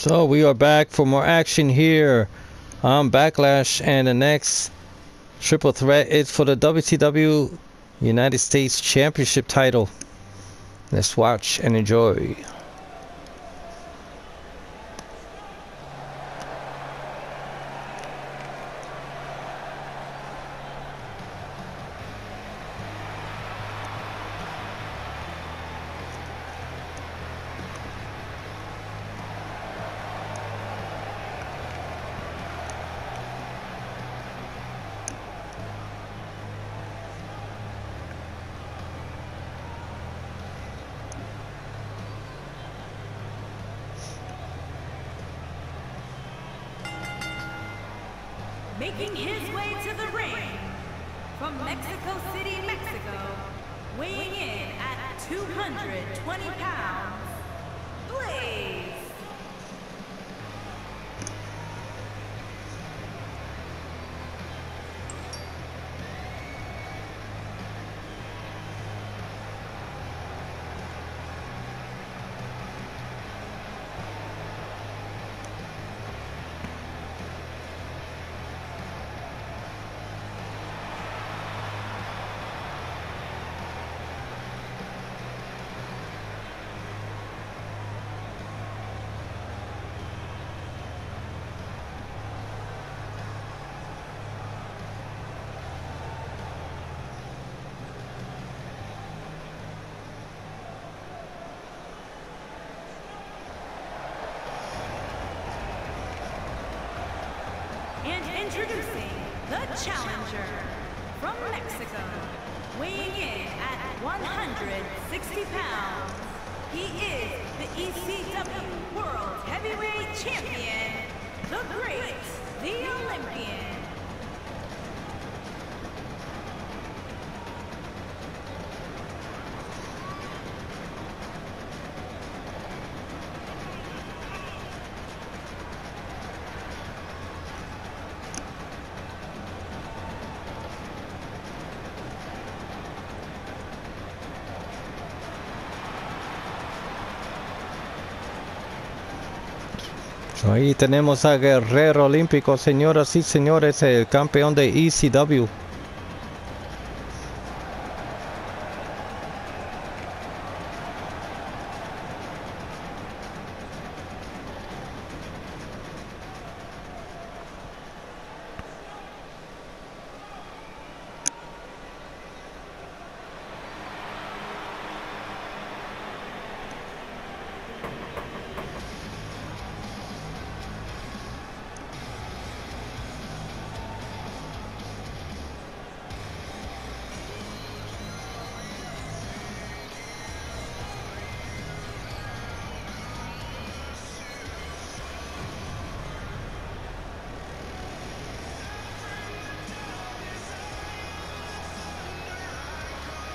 So we are back for more action here on Backlash and the next triple threat is for the WCW United States Championship title. Let's watch and enjoy. Making his way to the ring from Mexico City, Mexico, weighing in at 220 pounds, Blaze. And introducing the challenger from Mexico, weighing in at 160 pounds. He is the ECW World Heavyweight Champion, the Great, the Olympian. Ahí tenemos a Guerrero Olímpico, señoras y señores, el campeón de ECW.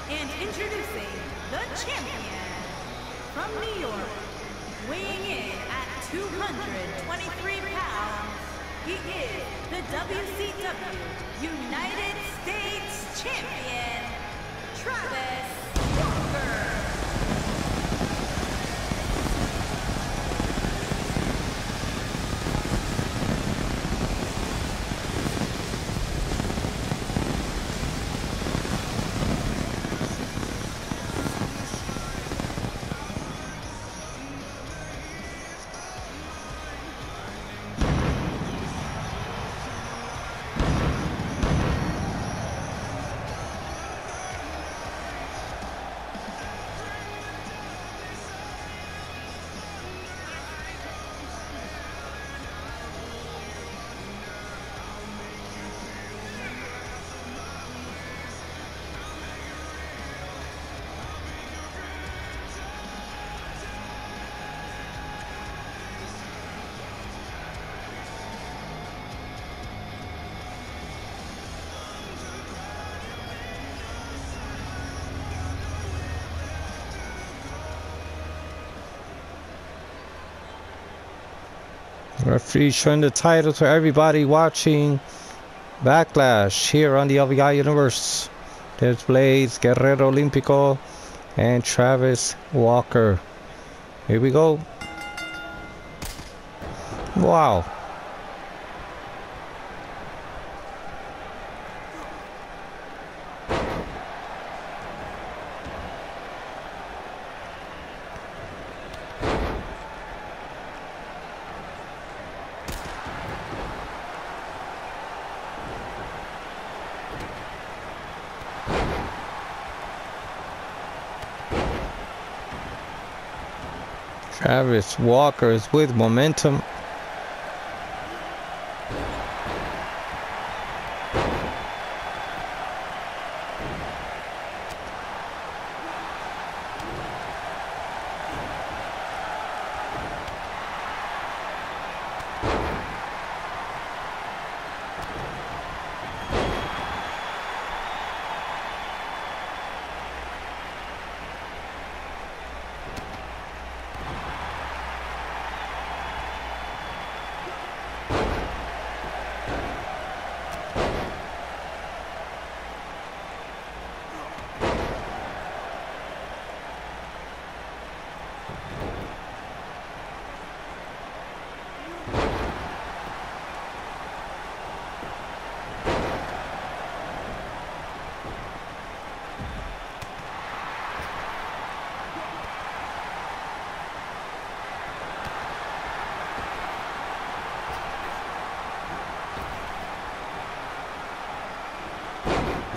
And introducing the champion from New York, weighing in at 223 pounds, he is the WCW United States Champion, Travis Walker. Referee showing the title to everybody watching Backlash here on the LVI Universe. There's Blaze, Guerrero Olímpico, and Travis Walker. Here we go. Wow. Travis Walker is with momentum.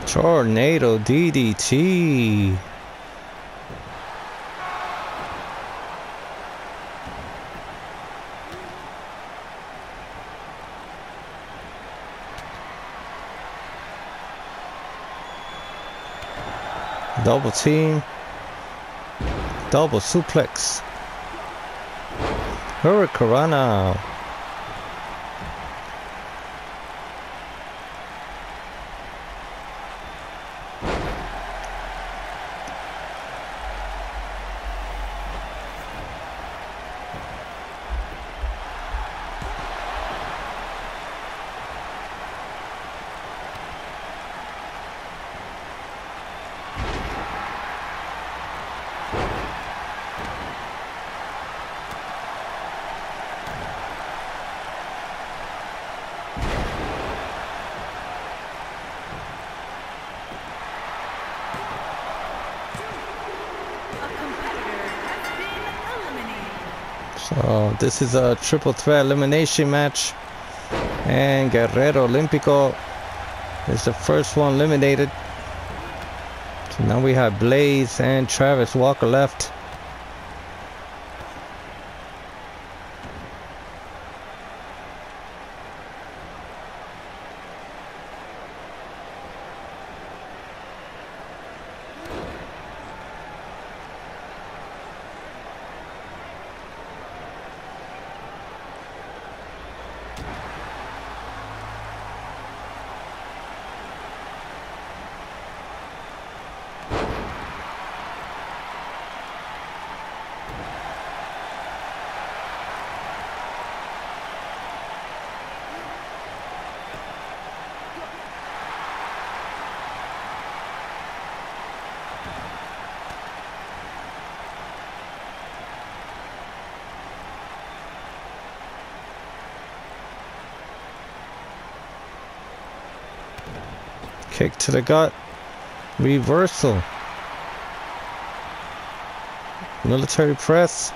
Tornado DDT. Double team. Double suplex. Hurricanrana. So this is a triple threat elimination match. And Guerrero Olimpico is the first one eliminated. So now we have Blaze and Travis Walker left. Kick to the gut. Reversal. Military press.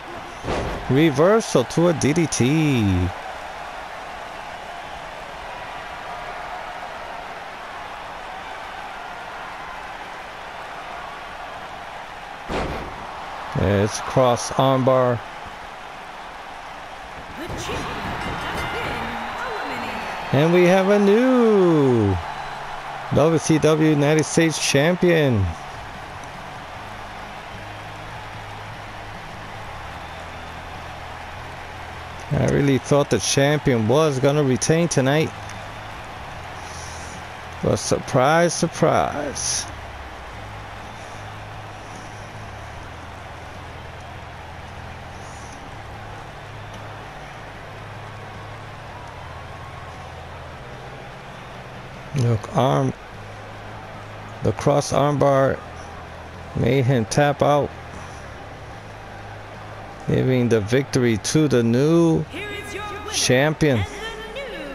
Reversal to a DDT. It's cross armbar. The champion has been eliminated. And we have a new WCW United States Champion. I really thought the champion was going to retain tonight. But surprise, surprise. Look, arm. The cross armbar made him tap out, giving the victory to the new Here is your winner, champion. The new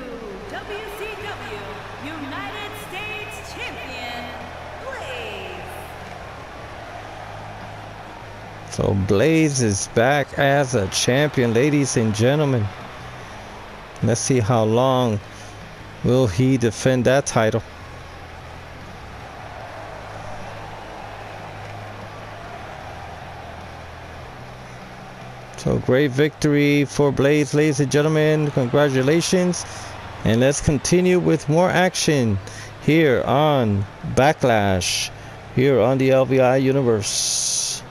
WCW United States Champion, Blaze. So Blaze is back as a champion, ladies and gentlemen. Let's see how long will he defend that title. So great victory for Blaze, ladies and gentlemen. Congratulations. And let's continue with more action here on Backlash, here on the LVI Universe.